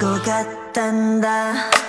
ごかったんだ。